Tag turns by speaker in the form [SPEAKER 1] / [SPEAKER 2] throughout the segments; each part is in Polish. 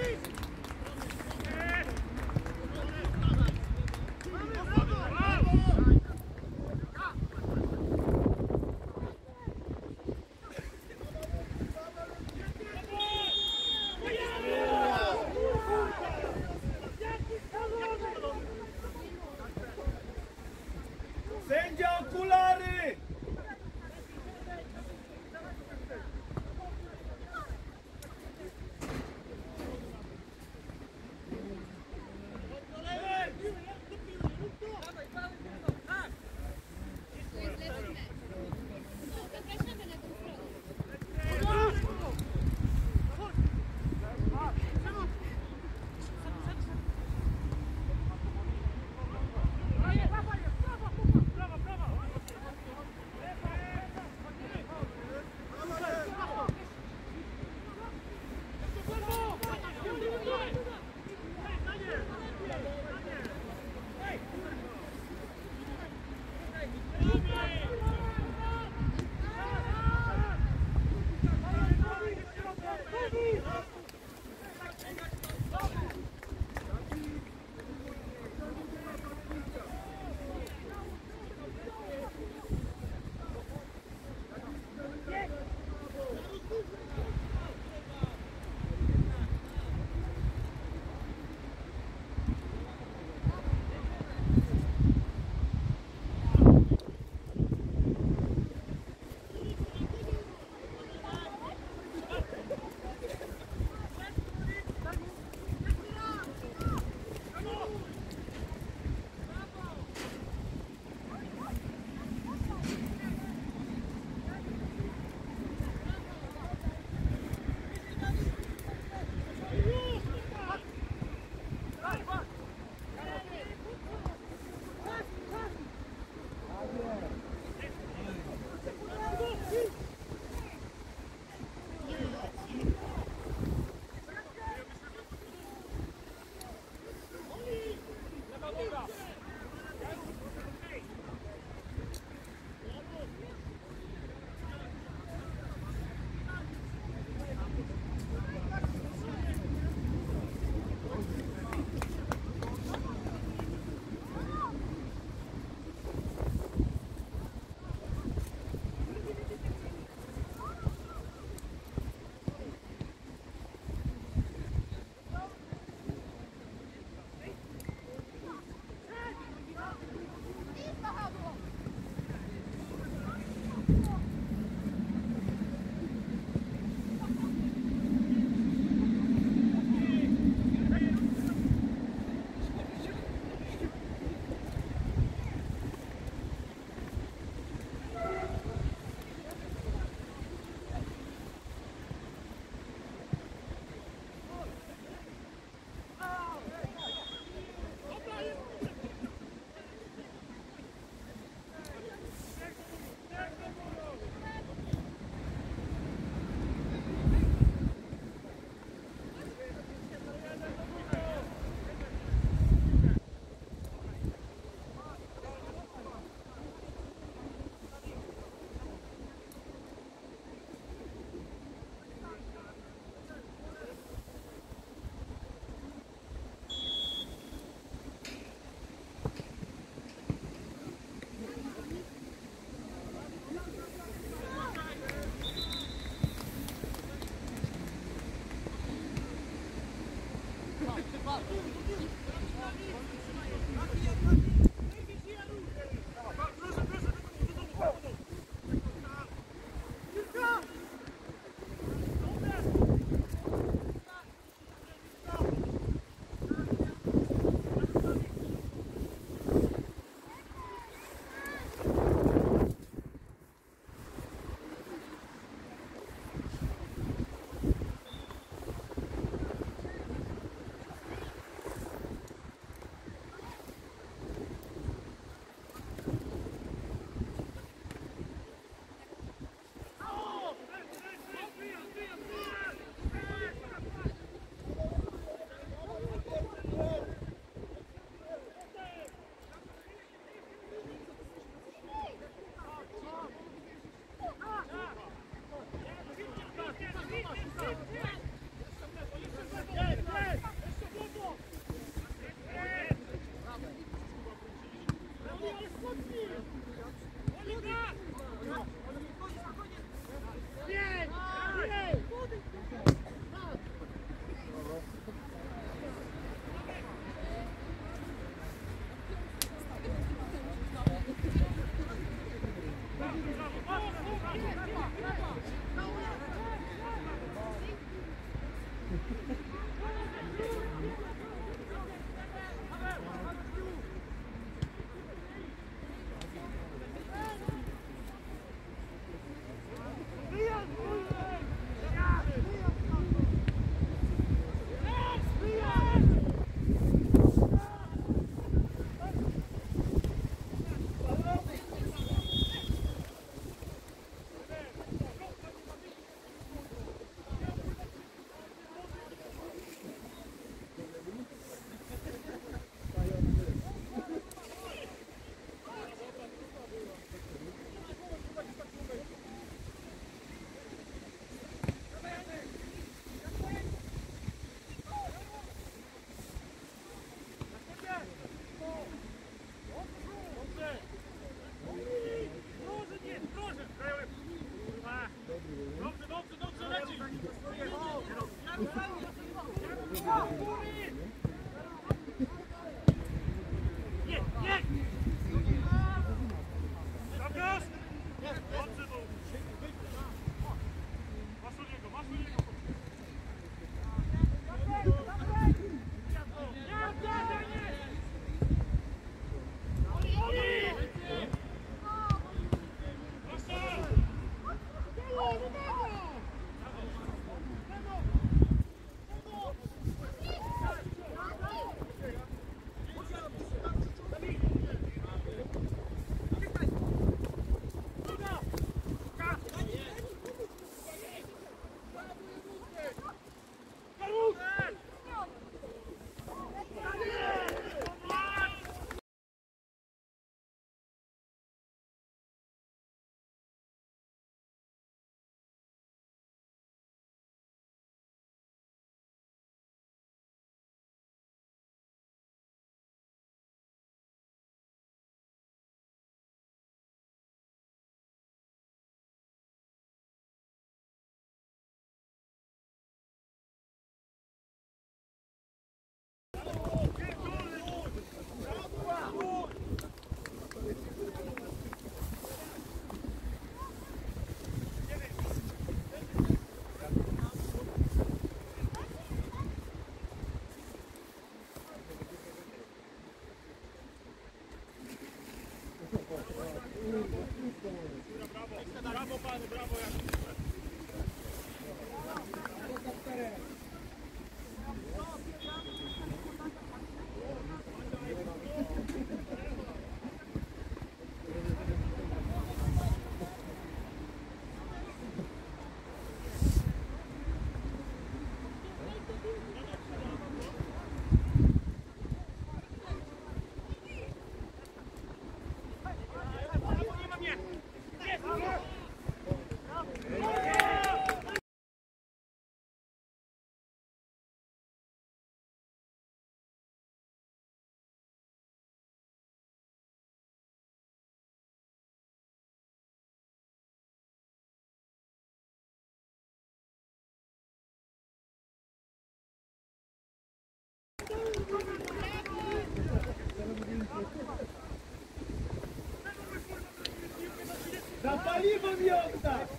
[SPEAKER 1] Keep Brawo, brawo panu, brawo. Да поливом ёпта!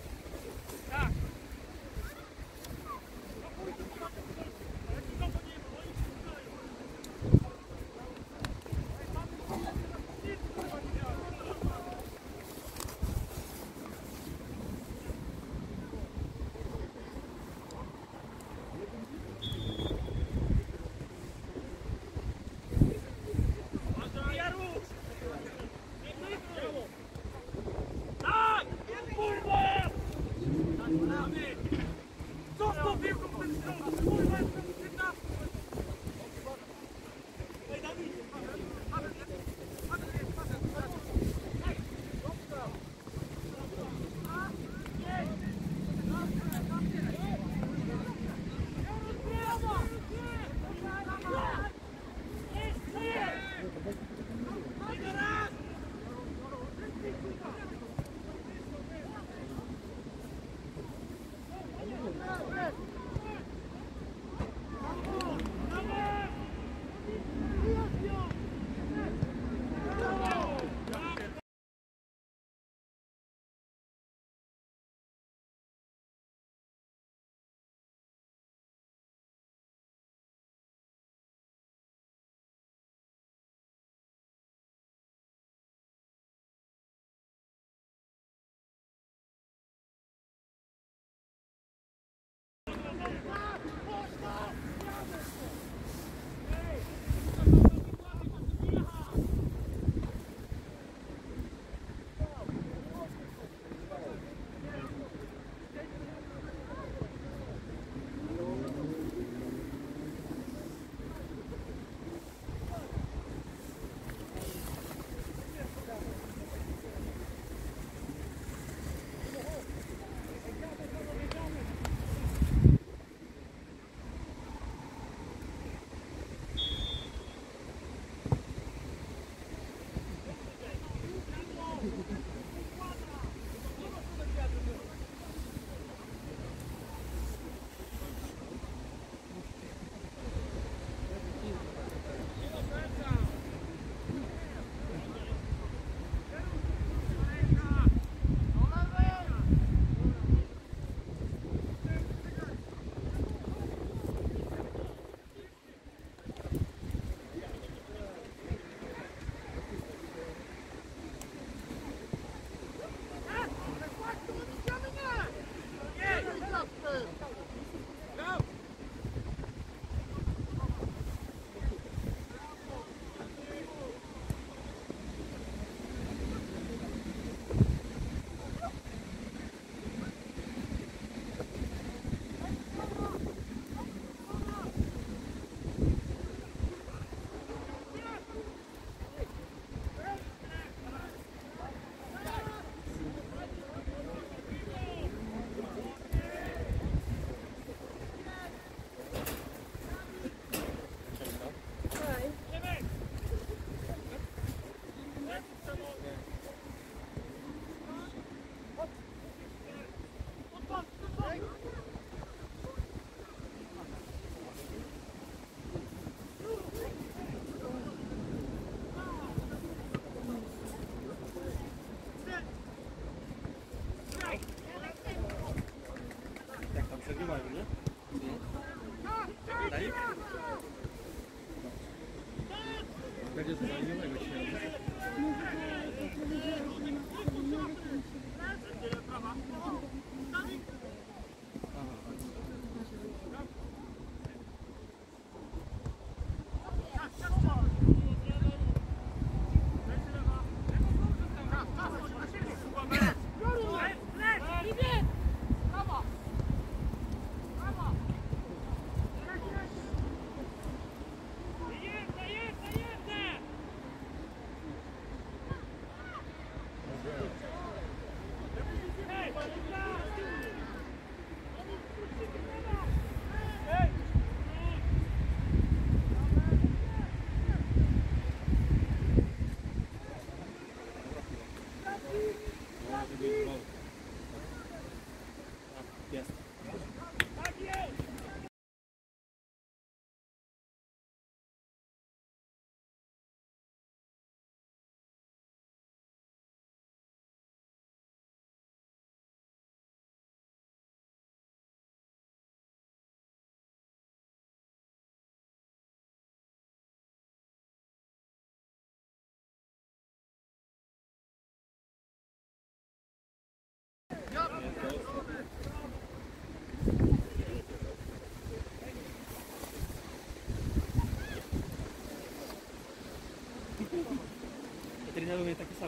[SPEAKER 1] Mira lo que está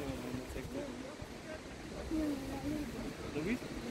[SPEAKER 1] ¿Lo viste?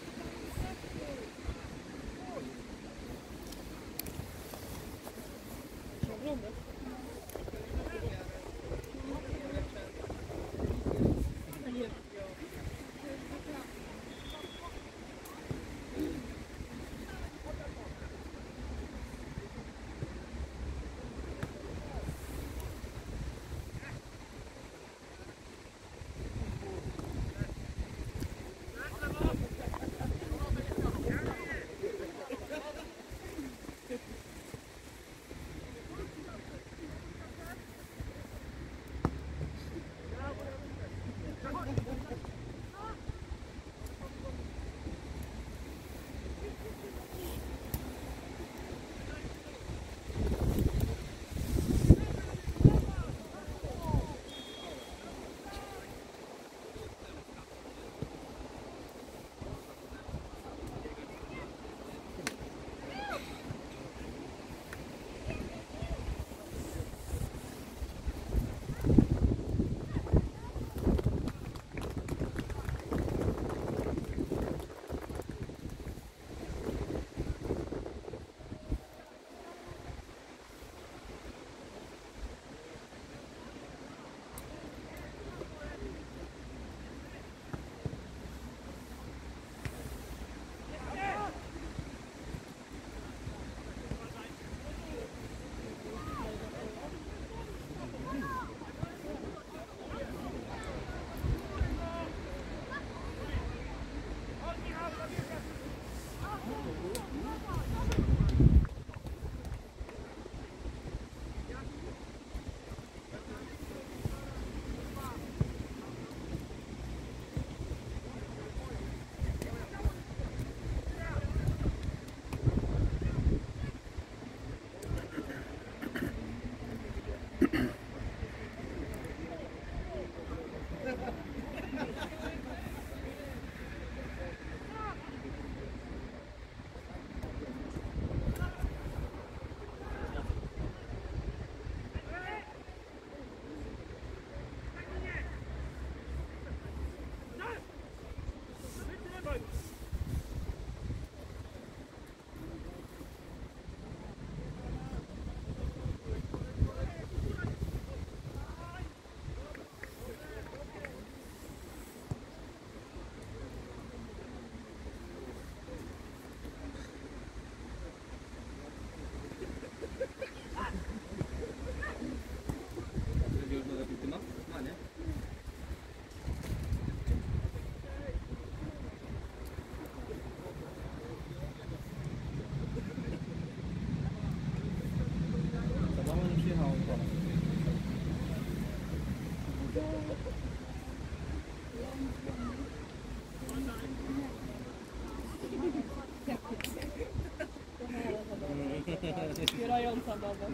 [SPEAKER 2] Wspierająca baba.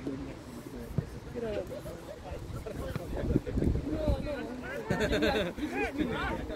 [SPEAKER 2] Wspierająca. No, no.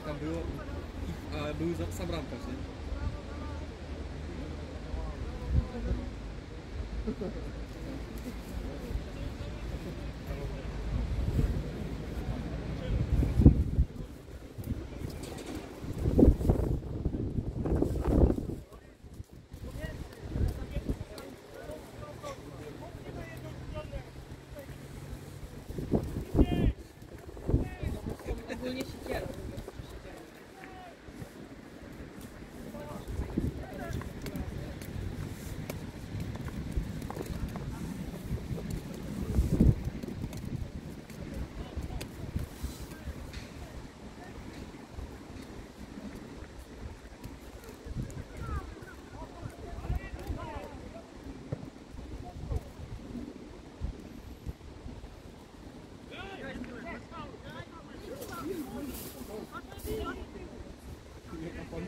[SPEAKER 1] jak tam było a był za, sam?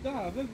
[SPEAKER 1] da, avem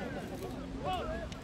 [SPEAKER 1] Go!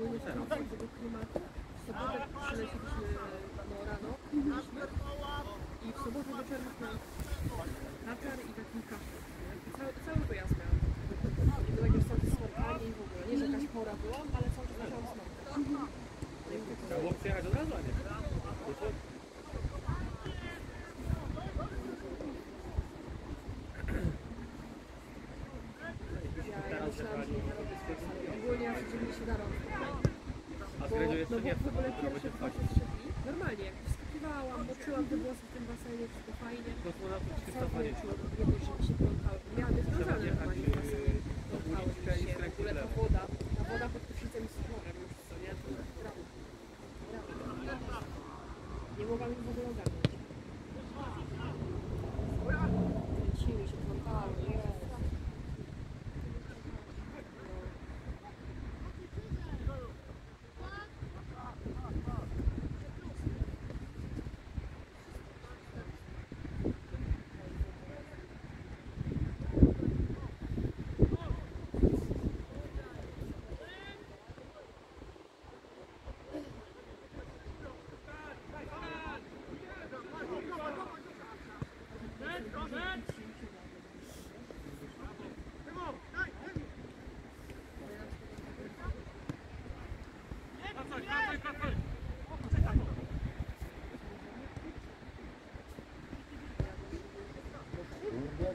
[SPEAKER 2] どういうこと?
[SPEAKER 1] No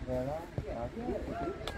[SPEAKER 2] Yeah, yeah.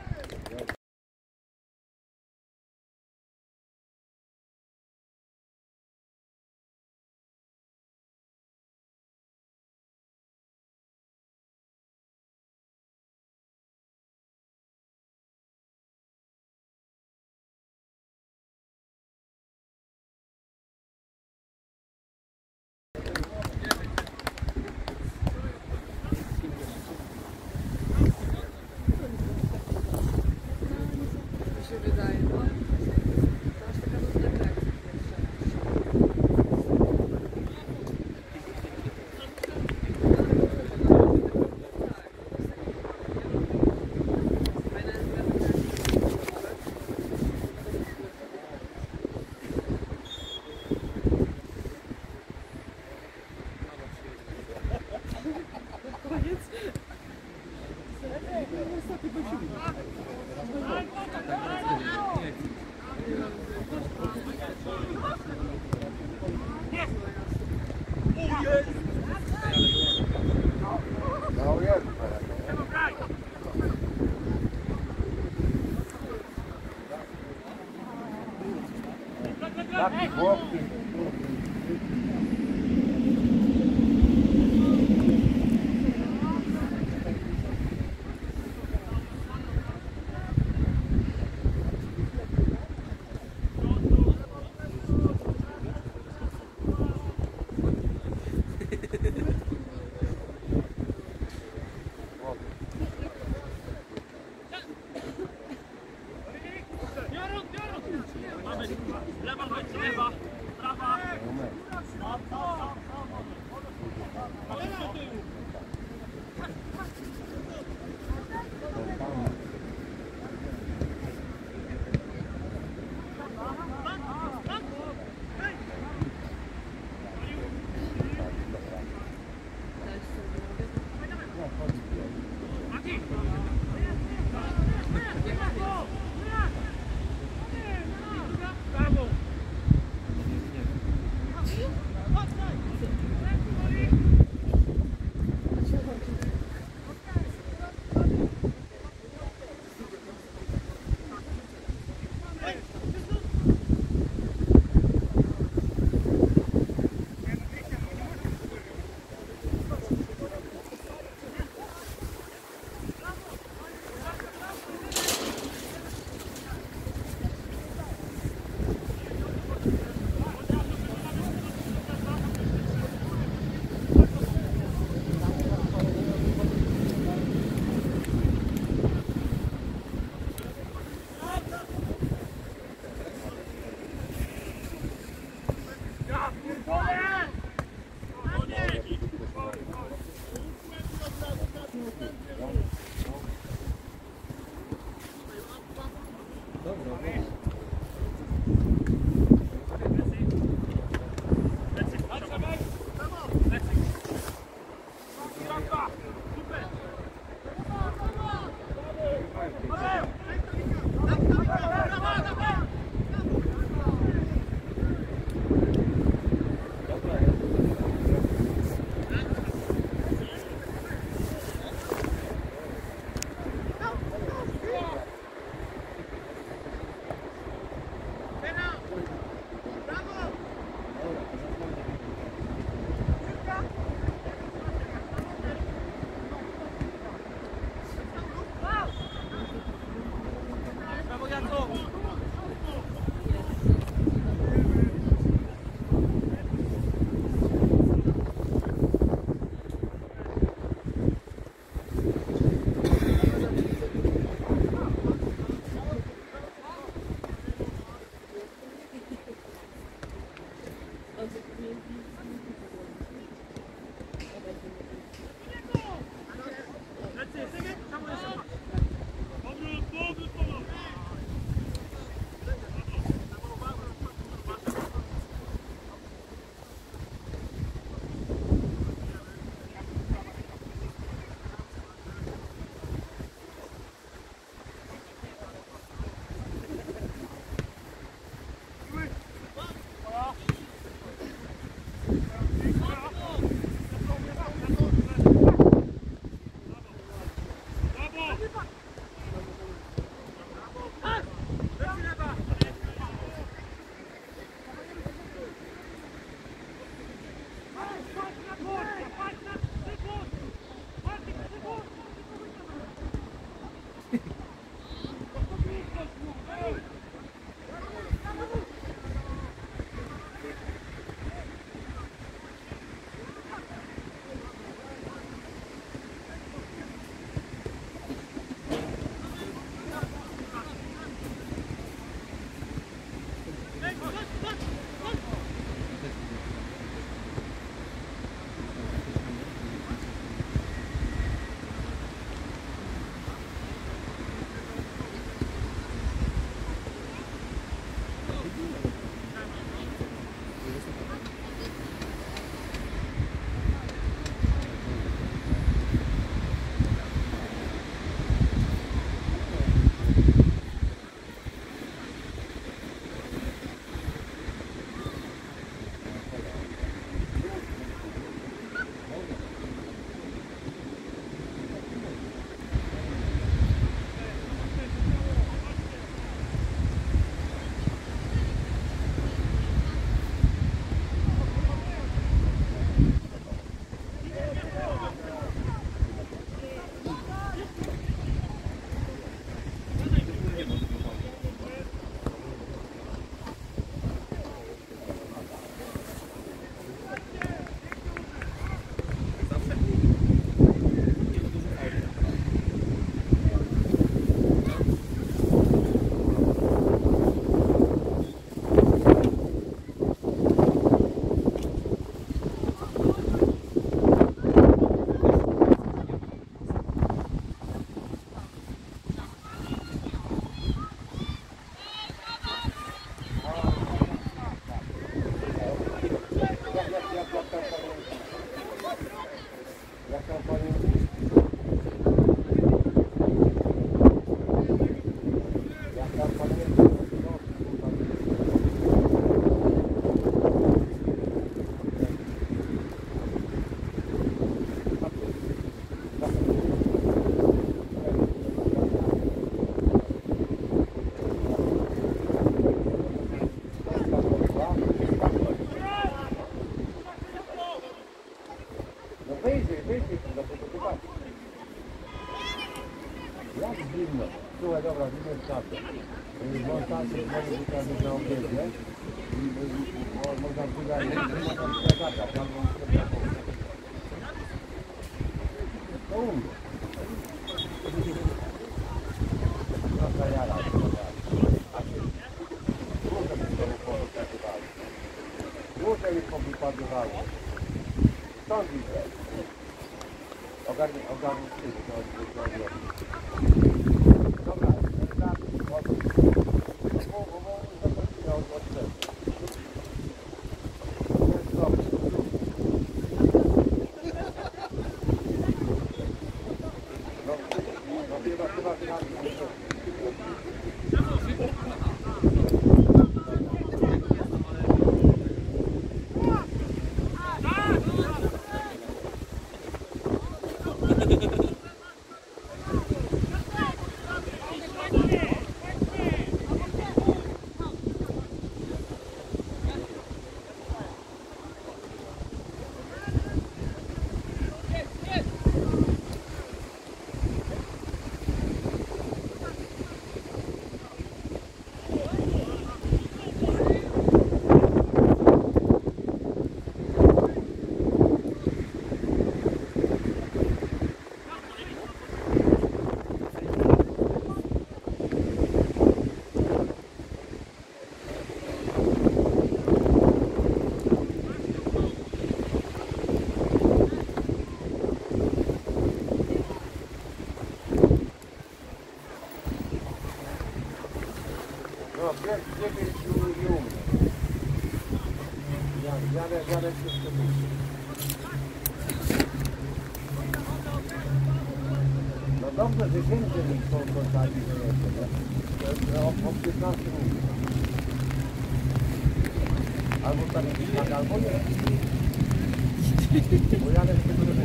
[SPEAKER 1] Voy a ver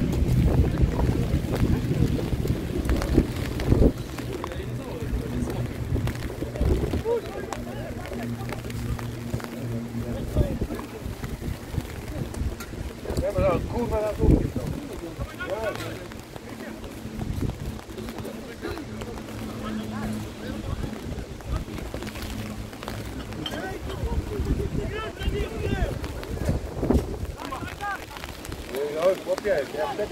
[SPEAKER 1] É, é, é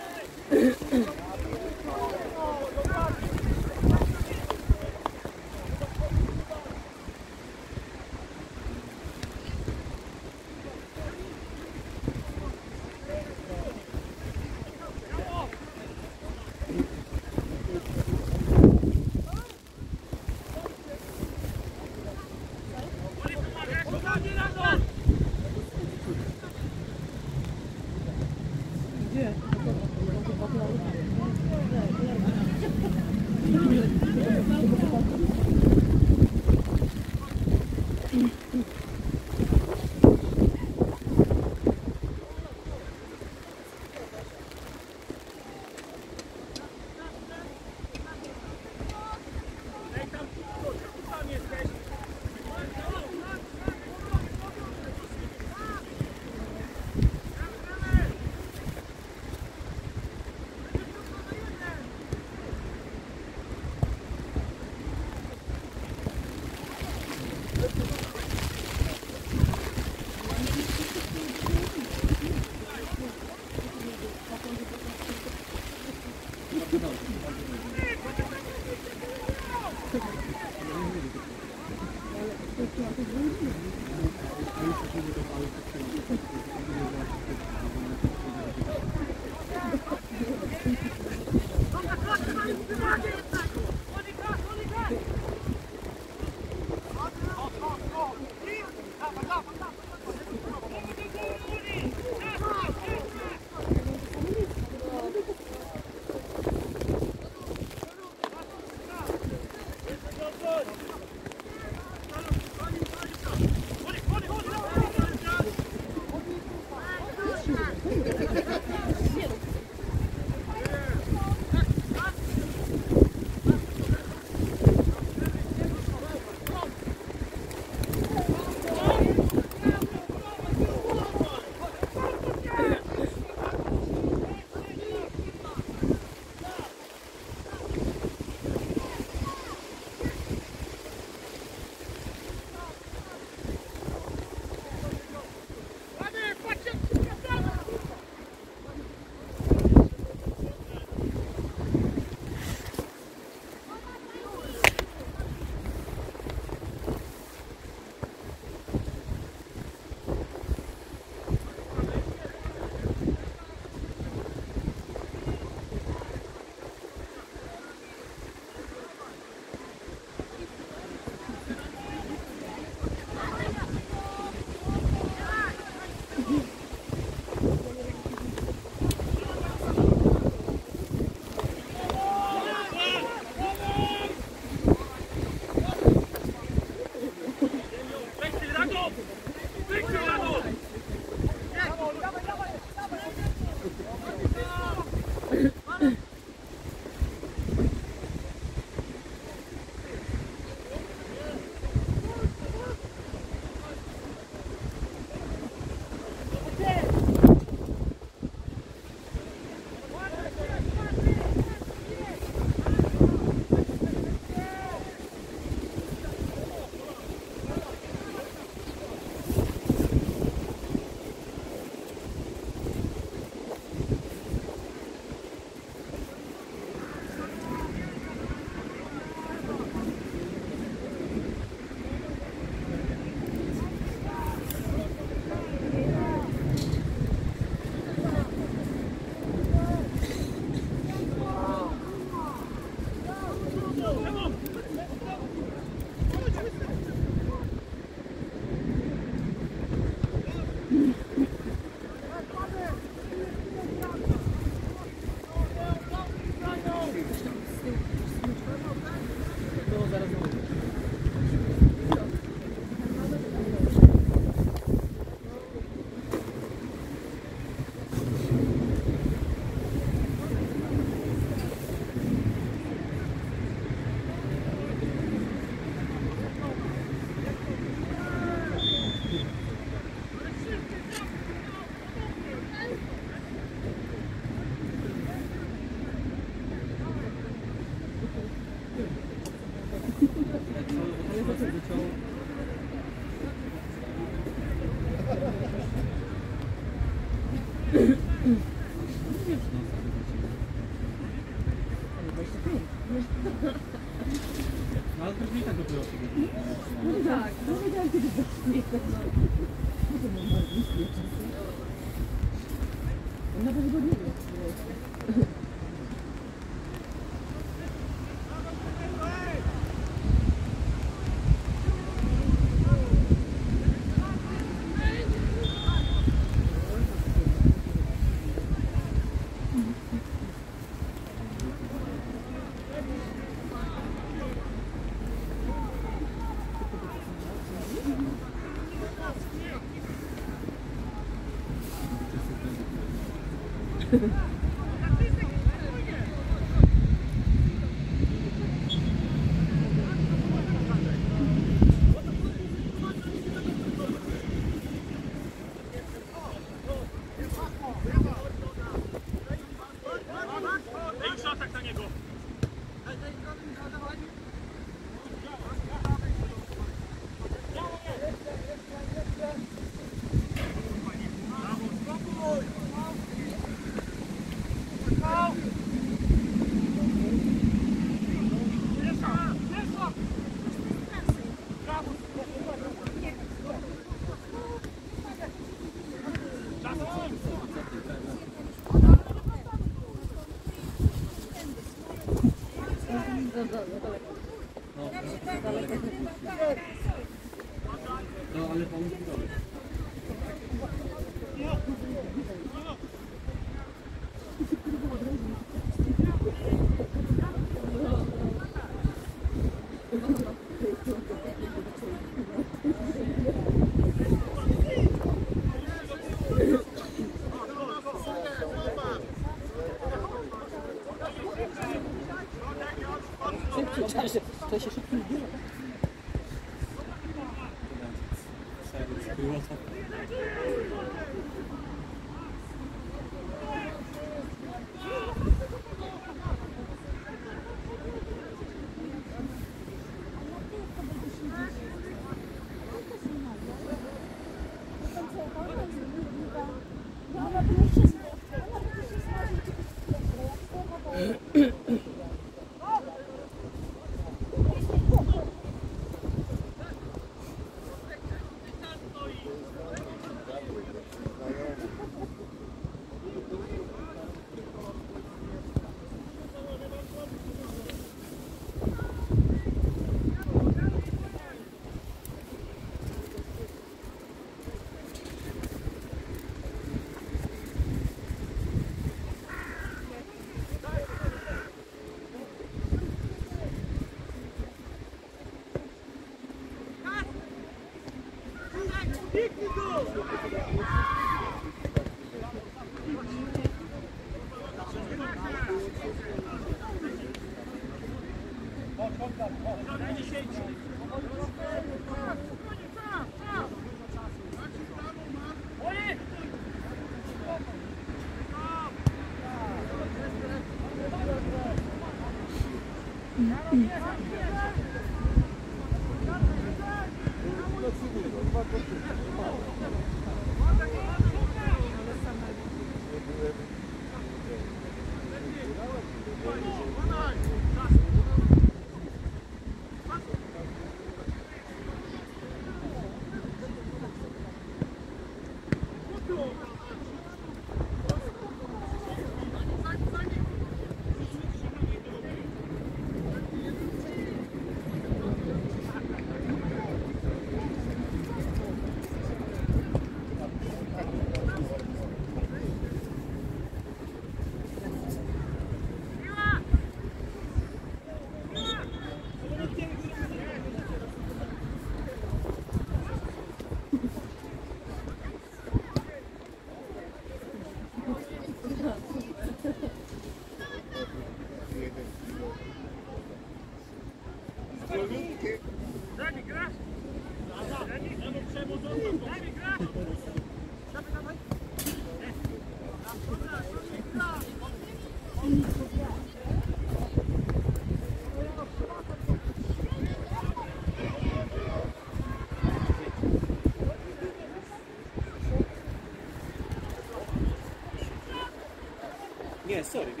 [SPEAKER 1] Sorry.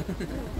[SPEAKER 1] ハハハハ!